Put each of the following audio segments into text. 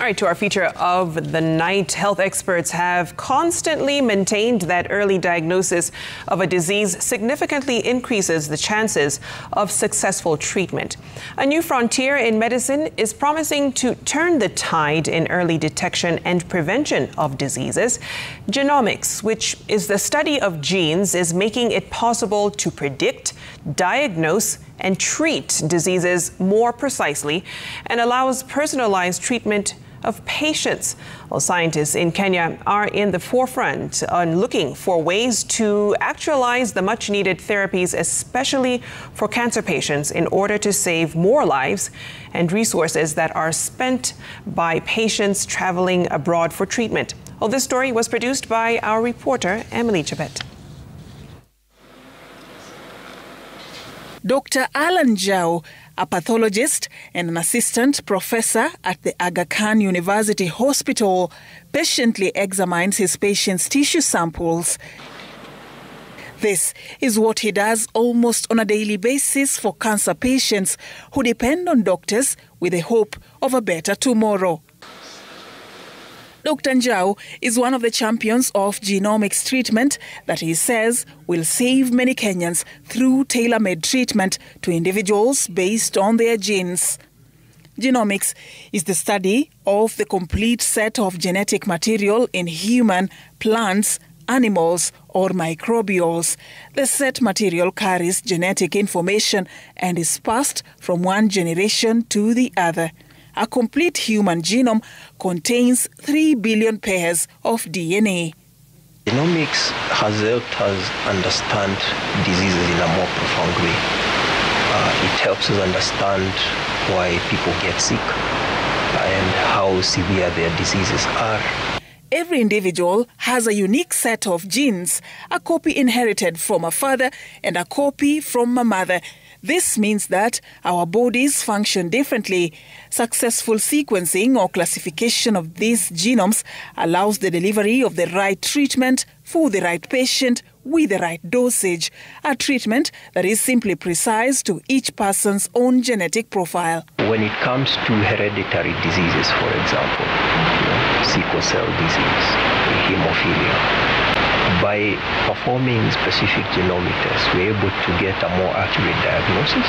All right, to our feature of the night. Health experts have constantly maintained that early diagnosis of a disease significantly increases the chances of successful treatment. A new frontier in medicine is promising to turn the tide in early detection and prevention of diseases. Genomics, which is the study of genes, is making it possible to predict, diagnose, and treat diseases more precisely and allows personalized treatment of patients. Well, scientists in Kenya are in the forefront on looking for ways to actualize the much needed therapies, especially for cancer patients, in order to save more lives and resources that are spent by patients traveling abroad for treatment. Well, this story was produced by our reporter, Emily Chebet. Dr. Alan Njau, a pathologist and an assistant professor at the Aga Khan University Hospital, patiently examines his patients' tissue samples. This is what he does almost on a daily basis for cancer patients who depend on doctors with the hope of a better tomorrow. Dr. Njau is one of the champions of genomics treatment that he says will save many Kenyans through tailor made treatment to individuals based on their genes. Genomics is the study of the complete set of genetic material in human, plants, animals, or microbials. The set material carries genetic information and is passed from one generation to the other. A complete human genome contains 3 billion pairs of DNA. Genomics has helped us understand diseases in a more profound way. Uh, it helps us understand why people get sick and how severe their diseases are. Every individual has a unique set of genes, a copy inherited from a father and a copy from a mother. This means that our bodies function differently. Successful sequencing or classification of these genomes allows the delivery of the right treatment for the right patient with the right dosage, a treatment that is simply precise to each person's own genetic profile. When it comes to hereditary diseases, for example, you know, sickle cell disease, hemophilia, by performing specific genomic tests, we're able to get a more accurate diagnosis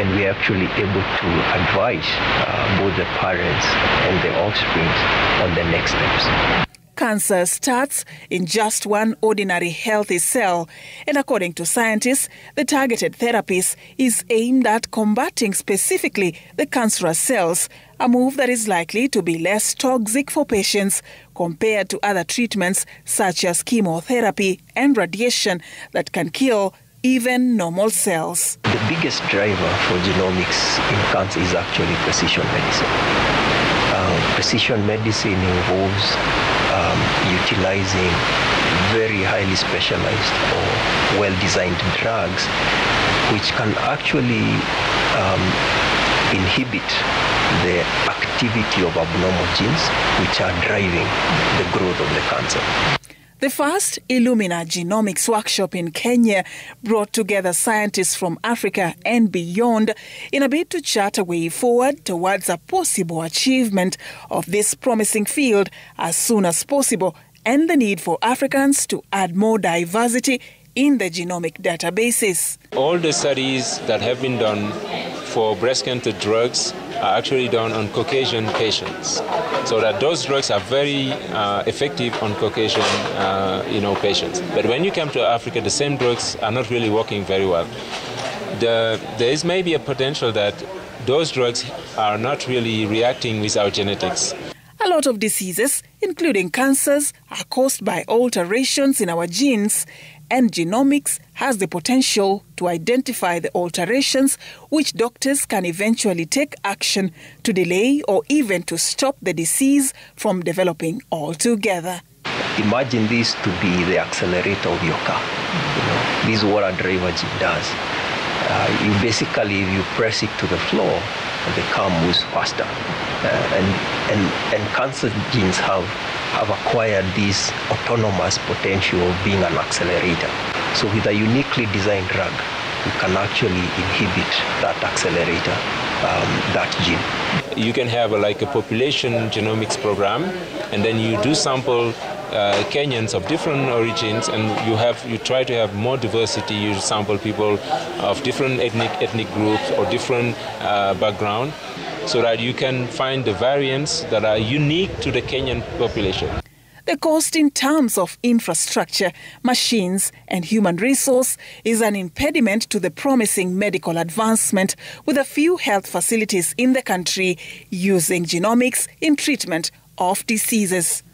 and we're actually able to advise uh, both the parents and the offspring on the next steps. Cancer starts in just one ordinary healthy cell, and according to scientists, the targeted therapies is aimed at combating specifically the cancerous cells, a move that is likely to be less toxic for patients compared to other treatments such as chemotherapy and radiation that can kill even normal cells. The biggest driver for genomics in cancer is actually precision medicine. Uh, precision medicine involves um, utilizing very highly specialized or well-designed drugs which can actually um, inhibit the activity of abnormal genes which are driving the growth of the cancer. The first Illumina Genomics workshop in Kenya brought together scientists from Africa and beyond in a bid to chart a way forward towards a possible achievement of this promising field as soon as possible and the need for Africans to add more diversity in the genomic databases. All the studies that have been done for breast cancer drugs are actually done on Caucasian patients. So that those drugs are very uh, effective on Caucasian uh, you know, patients. But when you come to Africa, the same drugs are not really working very well. The, there is maybe a potential that those drugs are not really reacting with our genetics. A lot of diseases, including cancers, are caused by alterations in our genes, and genomics has the potential to identify the alterations which doctors can eventually take action to delay or even to stop the disease from developing altogether. Imagine this to be the accelerator of your car. You know, this is what a driver does. Uh, you basically, if you press it to the floor, the car moves faster. Uh, and, and, and cancer genes have have acquired this autonomous potential of being an accelerator. So with a uniquely designed drug, we can actually inhibit that accelerator, um, that gene. you can have a, like a population genomics program, and then you do sample uh, Kenyans of different origins, and you have you try to have more diversity. You sample people of different ethnic ethnic groups or different uh, background, so that you can find the variants that are unique to the Kenyan population. The cost in terms of infrastructure, machines, and human resource is an impediment to the promising medical advancement, with a few health facilities in the country using genomics in treatment of diseases.